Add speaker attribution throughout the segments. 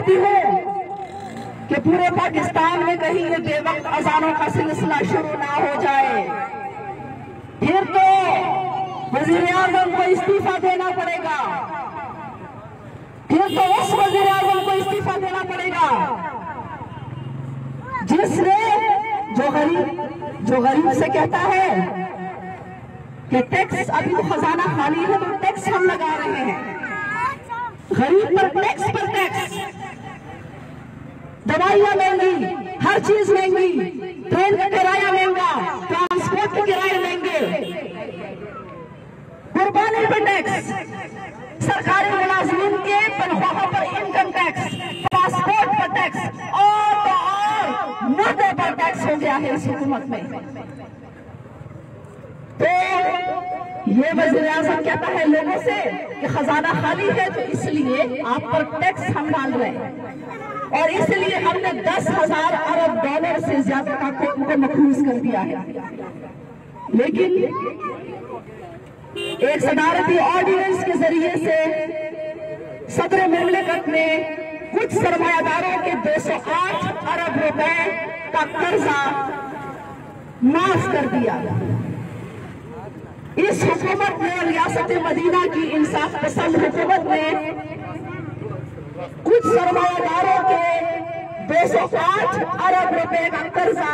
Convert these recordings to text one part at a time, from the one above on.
Speaker 1: کہتی ہوں کہ پورے پاکستان میں کہیں یہ بے وقت اذانوں کا سلسلہ شروع نہ ہو جائے۔ پھر تو وزیر اعظم کو استعفیٰ دینا پڑے گا۔ پھر تو اس وزیر اعظم کو استعفیٰ دینا پڑے گا۔ جس نے جو غریب جو غریب سے کہتا ہے کہ ٹیکس، ابھی تو خزانہ خالی ہے، تو ٹیکس ہم لگا رہے ہیں۔ غریب پر ٹیکس پر ٹیکس۔ دوائیاں مہنگی، ہر چیز مہنگی، ٹرین کا کرایہ مہنگا، ٹرانسپورٹ کے کرایہ مہنگے۔ قربانی پر ٹیکس، سرکاری ملازمین کے تنخواہوں پر انکم ٹیکس پاسپورٹ پر ٹیکس، اور تو اور مردے پر ٹیکس ہو گیا ہے اس حکومت میں۔ تو یہ وزیر اعظم کہتا ہے لوگوں سے کہ خزانہ خالی ہے تو اس لیے آپ پر ٹیکس ہم ڈال رہے ہیں۔ اور اس لیے ہم نے دس ہزار ارب ڈالر سے زیادہ کا کو مخلوص کر دیا ہے۔ لیکن ایک صدارتی آرڈیننس کے ذریعے سے صدر مملکت نے کچھ سرمایہ داروں کے دو سو آٹھ ارب روپے کا قرضہ معاف کر دیا۔ اس حکومت نے ریاست مدینہ کی انصاف پسند حکومت نے کچھ سرمایہ داروں کے دو سو آٹھ ارب روپے کا قرضہ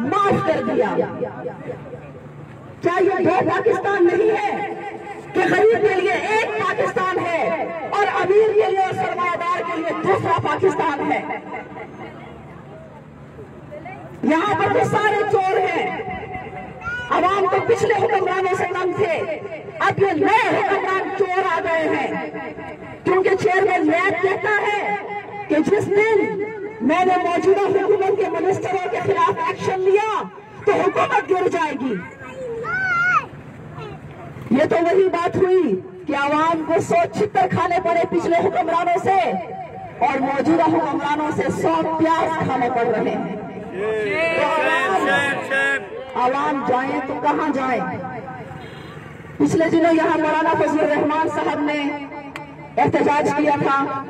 Speaker 1: معاف کر دیا۔ کیا یہ دو پاکستان نہیں ہے کہ غریب کے لیے ایک پاکستان ہے اور امیر کے لیے اور سرمایہ دار کے لیے دوسرا پاکستان ہے؟ یہاں پر تو سارے چور ہیں۔ عوام تو پچھلے حکمرانوں سے کم تھے۔ اب یہ نئے حکمران چور آ گئے ہیں۔ کیونکہ چیئرمین نیب کہتا ہے کہ جس دن میں نے موجودہ حکومت کے منسٹروں کے خلاف ایکشن لیا تو حکومت گر جائے گی۔ یہ تو وہی بات ہوئی کہ عوام کو سو چھتر کھانے پڑے پچھلے حکمرانوں سے اور موجودہ حکمرانوں سے سو پیاز کھانے پڑ رہے ہیں۔ عوام جائیں تو کہاں جائیں؟ پچھلے دنوں یہاں مولانا فضل الرحمان صاحب نے احتجاج کیا تھا۔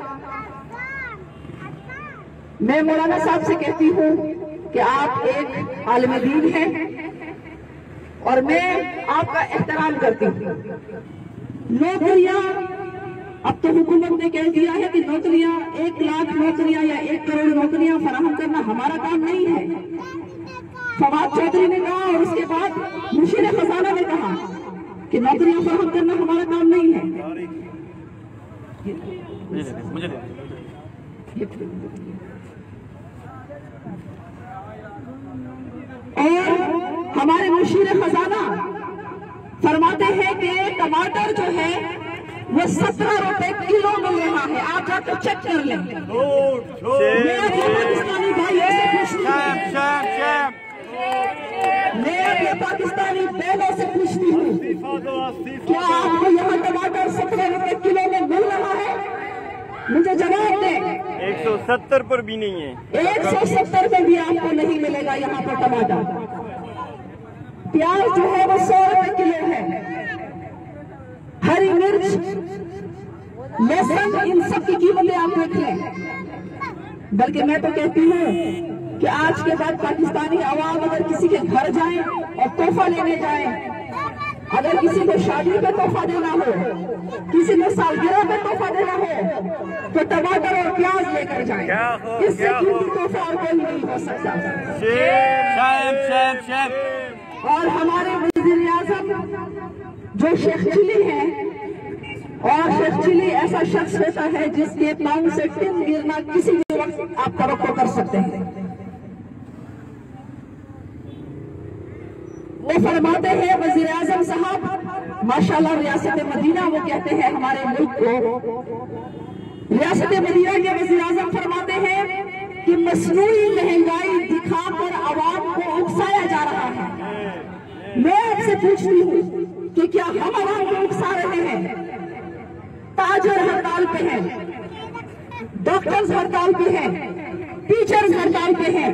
Speaker 1: میں مولانا صاحب سے کہتی ہوں کہ آپ ایک عالم دین ہیں اور میں آپ کا احترام کرتی ہوں۔ نوکریاں، اب تو حکومت نے کہہ دیا ہے کہ نوکریاں، ایک لاکھ نوکریاں یا ایک کروڑ نوکریاں فراہم کرنا ہمارا کام نہیں ہے۔ فواد چودھری نے کہا اور اس کے بعد مشیر خزانہ نے کہا کہ نوکریاں فراہم کرنا ہمارا کام نہیں ہے۔ اور ہمارے مشیر خزانہ فرماتے ہیں کہ ٹماٹر جو ہے وہ سترہ روپے کلو مل رہا ہے۔ آپ جا کے چیک کر لیں۔
Speaker 2: میں
Speaker 1: اپنے پاکستانی بھائیوں سے پوچھتی ہوں۔ میں اپنے پاکستانی بہنوں سے پوچھتی ہوں۔ کیا آپ کو یہاں ٹماٹر سترہ روپے کلو میں مل رہا ہے مجھے جواب دیں۔
Speaker 2: ایک سو ستر پر بھی نہیں ہے۔
Speaker 1: ایک سو ستر میں بھی آپ کو نہیں ملے گا یہاں پر ٹماٹر پیاز جو ہے وہ سو روپے کلو ہے۔ ہری مرچ لہسن ان سب کی قیمتیں آپ دیکھ لیں بلکہ میں تو کہتی ہوں کہ آج کے بعد پاکستانی عوام اگر کسی کے گھر جائیں اور تحفہ لینے جائیں اگر کسی کو شادی پہ تحفہ دینا ہو کسی کو سالگرہ پہ تحفہ دینا ہو تو ٹماٹر اور پیاز لے کر جائیں۔ اس سے۔ قیمتی تحفہ اور کوئی نہیں ہو سکتا۔
Speaker 2: شیف شیف شیف
Speaker 1: اور ہمارے وزیر اعظم جو شیخ چلی ہیں اور شیخ چلی ایسا شخص ہوتا ہے جس کے پاؤں سے ٹن گرنا کسی بھی وقت آپ توقع کر سکتے ہیں۔ وہ فرماتے ہیں وزیر اعظم ماشاءاللہ ریاست مدینہ وہ کہتے ہیں ہمارے ملک کو۔ ریاست مدینہ کے وزیر اعظم فرماتے ہیں کہ مصنوعی مہنگائی دکھا کر عوام کو اکسایا جا رہا ہے۔ میں آپ سے پوچھتی ہوں کہ کیا ہم عوام کو اکسا رہے ہیں؟ تاجر ہڑتال پہ ہیں، ڈاکٹرز ہڑتال پہ ہیں، ٹیچرز ہڑتال پہ ہیں،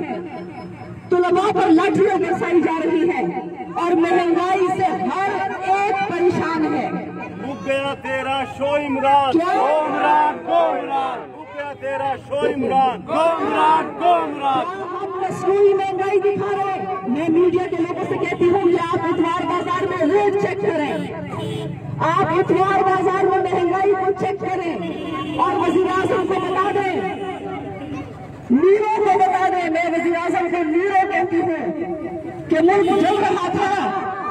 Speaker 1: طلباء پر لاٹھیاں برسائی جا رہی ہیں اور مہنگائی سے ہر ایک پریشان ہے۔
Speaker 2: رک گیا تیرا شو عمران
Speaker 1: کو عمران
Speaker 2: کو عمران۔ رک گیا تیرا شو
Speaker 1: عمران کو عمران کو عمران۔ ہم مصنوعی مہنگائی دکھا رہے میں میڈیا کے لوگوں سے کہتی ہوں کہ آپ اتوار بازار میں ریٹ چیک کریں۔ آپ اتوار بازار میں مہنگائی کو چیک کریں۔ اور وزیر اعظم کو بتا دیں۔ نیرو کو بتا دیں۔ میں وزیر اعظم کو نیرو کہتی ہوں۔ کہ ملک جل رہا تھا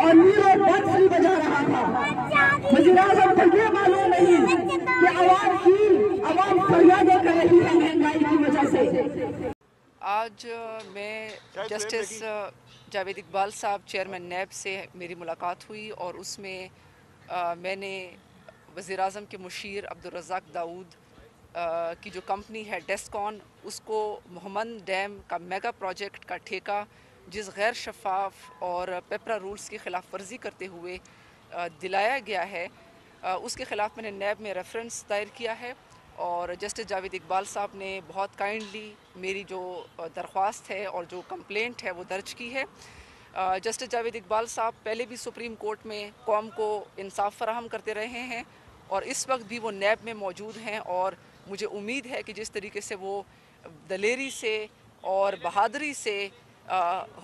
Speaker 1: اور نیرو ڈیکس بھی بجا رہا تھا۔ وزیر اعظم کو یہ معلوم نہیں کہ عوام کی عوام فریادیں کر رہی ہے مہنگائی کی وجہ سے۔ آج میں جسٹس جاوید اقبال صاحب، چیئرمین نیب سے میری ملاقات ہوئی اور اس میں میں نے وزیراعظم کے مشیر عبدالرزاق داؤد کی جو کمپنی ہے ڈیسکون، اس کو محمد ڈیم کا میگا پروجیکٹ کا ٹھیکہ جس غیر شفاف اور پیپرا رولز کی خلاف ورزی کرتے ہوئے دلایا گیا ہے۔ اس کے خلاف میں نے نیب میں ریفرنس دائر کیا ہے اور جسٹس جاوید اقبال صاحب نے بہت کائنڈلی میری جو درخواست ہے اور جو کمپلینٹ ہے وہ درج کی ہے۔ جسٹس جاوید اقبال صاحب پہلے بھی سپریم کورٹ میں قوم کو انصاف فراہم کرتے رہے ہیں اور اس وقت بھی وہ نیب میں موجود ہیں اور مجھے امید ہے کہ جس طریقے سے وہ دلیری سے اور بہادری سے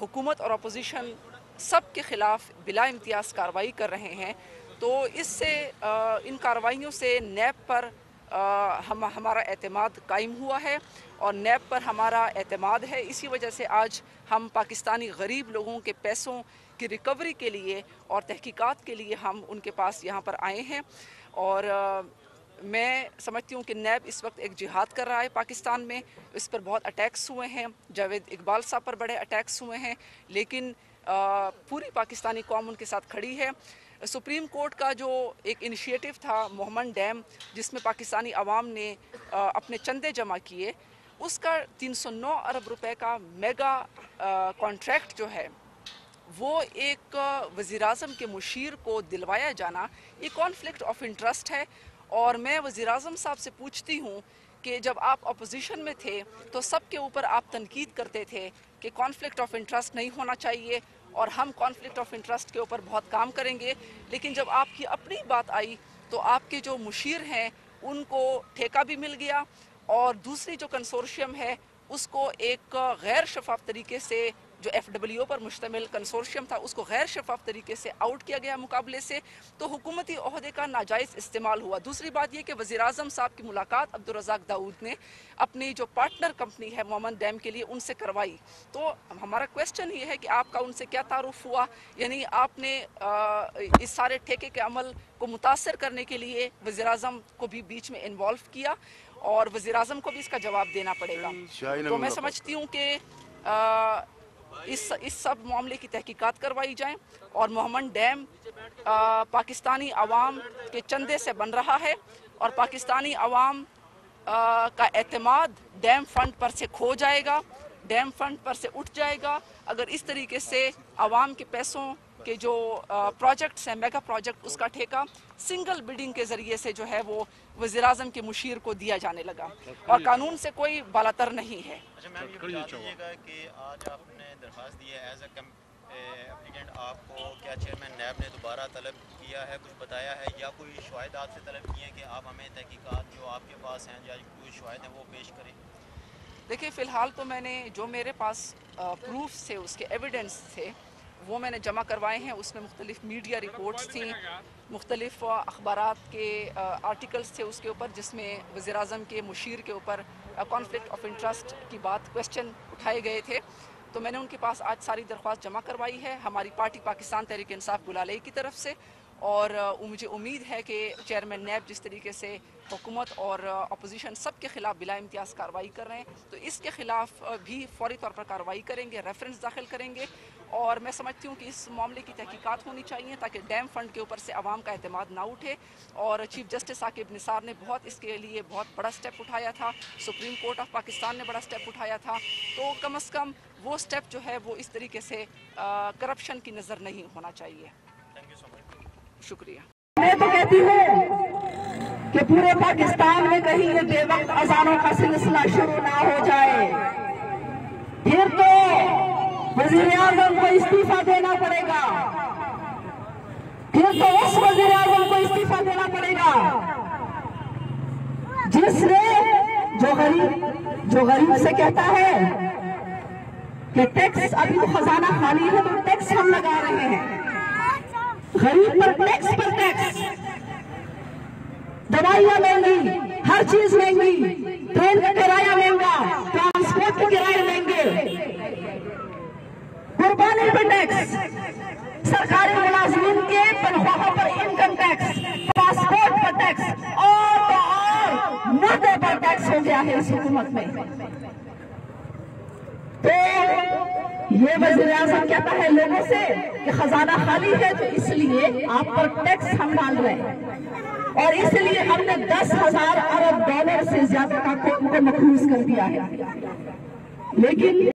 Speaker 1: حکومت اور اپوزیشن سب کے خلاف بلا امتیاز کاروائی کر رہے ہیں، تو اس سے ان کاروائیوں سے نیب پر ہم، ہمارا اعتماد قائم ہوا ہے اور نیب پر ہمارا اعتماد ہے۔ اسی وجہ سے آج ہم پاکستانی غریب لوگوں کے پیسوں کی ریکوری کے لیے اور تحقیقات کے لیے ہم ان کے پاس یہاں پر آئے ہیں اور میں سمجھتی ہوں کہ نیب اس وقت ایک جہاد کر رہا ہے پاکستان میں، اس پر بہت اٹیکس ہوئے ہیں۔ جاوید اقبال صاحب پر بڑے اٹیکس ہوئے ہیں، لیکن پوری پاکستانی قوم ان کے ساتھ کھڑی ہے۔ سپریم کورٹ کا جو ایک انیشیٹو تھا محمد ڈیم، جس میں پاکستانی عوام نے اپنے چندے جمع کیے، اس کا تین سو نو ارب روپے کا میگا کانٹریکٹ جو ہے، وہ ایک وزیراعظم کے مشیر کو دلوایا جانا، یہ کانفلکٹ آف انٹرسٹ ہے۔ اور میں وزیر اعظم صاحب سے پوچھتی ہوں کہ جب آپ اپوزیشن میں تھے تو سب کے اوپر آپ تنقید کرتے تھے کہ کانفلکٹ آف انٹرسٹ نہیں ہونا چاہیے اور ہم کانفلکٹ آف انٹرسٹ کے اوپر بہت کام کریں گے۔ لیکن جب آپ کی اپنی بات آئی تو آپ کے جو مشیر ہیں ان کو ٹھیکہ بھی مل گیا اور دوسری جو کنسورشیم ہے اس کو ایک غیر شفاف طریقے سے جو ایف ڈبلیو پر مشتمل کنسورشیم تھا اس کو غیر شفاف طریقے سے آؤٹ کیا گیا مقابلے سے تو حکومتی عہدے کا ناجائز استعمال ہوا۔ دوسری بات یہ کہ وزیر اعظم صاحب کی ملاقات عبدالرزاق داؤد نے اپنی جو پارٹنر کمپنی ہے مومن ڈیم کے لیے ان سے کروائی۔ تو ہمارا کویسچن یہ ہے کہ آپ کا ان سے کیا تعارف ہوا؟ یعنی آپ نے اس سارے ٹھیکے کے عمل کو متاثر کرنے کے لیے وزیراعظم کو بھی بیچ میں انوالو کیا اور وزیراعظم کو بھی اس کا جواب دینا پڑے گا۔ تو میں سمجھتی ہوں کہ اس اس سب معاملے کی تحقیقات کروائی جائیں اور محمد ڈیم پاکستانی عوام کے چندے سے بن رہا ہے اور پاکستانی عوام کا اعتماد ڈیم فنڈ پر سے کھو جائے گا، ڈیم فنڈ پر سے اٹھ جائے گا۔ اگر اس طریقے سے عوام کے پیسوں کہ جو پروجیکٹس ہیں میگا پروجیکٹ اس کا ٹھیکہ سنگل بلڈنگ کے ذریعے سے جو ہے وہ وزیراعظم کے مشیر کو دیا جانے لگا۔ اور قانون سے کوئی بالاتر نہیں ہے۔
Speaker 3: اچھا آپ کو کیا چیئرمین نیب نے دوبارہ طلب کیا ہے کچھ بتایا ہے یا کوئی سے طلب ہیں کہ آپ ہمیں تحقیقات جو آپ کے پاس ہیں یا کوئی شواہد ہیں وہ پیش کریں؟
Speaker 1: دیکھیں فی الحال تو میں نے جو میرے پاس پروف سے اس کے ایویڈنس تھے وہ میں نے جمع کروائے ہیں، اس میں مختلف میڈیا رپورٹس تھیں، مختلف اخبارات کے آرٹیکلز تھے اس کے اوپر، جس میں وزیراعظم کے، مشیر کے اوپر کانفلکٹ آف انٹرسٹ کی بات کوسچن اٹھائے گئے تھے۔ تو میں نے ان کے پاس آج ساری درخواست جمع کروائی ہے۔ ہماری پارٹی پاکستان تحریک انصاف گلالئی کی طرف سے۔ اور مجھے امید ہے کہ چیئرمین نیب جس طریقے سے حکومت اور اپوزیشن سب کے خلاف بلا امتیاز کارروائی کر رہے ہیں، تو اس کے خلاف بھی فوری طور پر کارروائی کریں گے ریفرنس داخل کریں گے۔ اور میں سمجھتی ہوں کہ اس معاملے کی تحقیقات ہونی چاہیے تاکہ ڈیم فنڈ کے اوپر سے عوام کا اعتماد نہ اٹھے اور چیف جسٹس عاقب نثار نے بہت اس کے لیے بہت بڑا سٹیپ اٹھایا تھا سپریم کورٹ آف پاکستان نے بڑا سٹیپ اٹھایا تھا۔ تو کم از کم وہ سٹیپ جو ہے وہ اس طریقے سے کرپشن کی نظر نہیں ہونا چاہیے۔ شکریہ۔ میں تو کہتی ہوں کہ پورے پاکستان میں کہیں یہ بے وقت ازانوں کا سلسلہ شروع نہ ہو جائے۔ وزیر اعظم کو استعفی دینا پڑے گا پھر تو اس وزیر اعظم کو استعفی دینا پڑے گا جس نے جو غریب جو غریب سے کہتا ہے کہ ٹیکس ابھی تو خزانہ خالی ہے تو ٹیکس ہم لگا رہے ہیں غریب پر ٹیکس پر ٹیکس دوائیاں مہنگی ہر چیز مہنگی ٹرین کا کرایہ مہنگا ٹرانسپورٹ کا کرایہ مہنگا قربانی پر ٹیکس سرکاری ملازمین کے تنخواہوں پر انکم ٹیکس پاسپورٹ پر ٹیکس اور تو اور مردے پر ٹیکس ہو گیا ہے اس حکومت میں. تو یہ وزیر اعظم کہتا ہے لوگوں سے کہ خزانہ خالی ہے تو اس لیے آپ پر ٹیکس ہم ڈال رہے ہیں. اور اس لیے ہم نے دس ہزار ارب ڈالر سے زیادہ کا کو مخوص کر دیا ہے. لیکن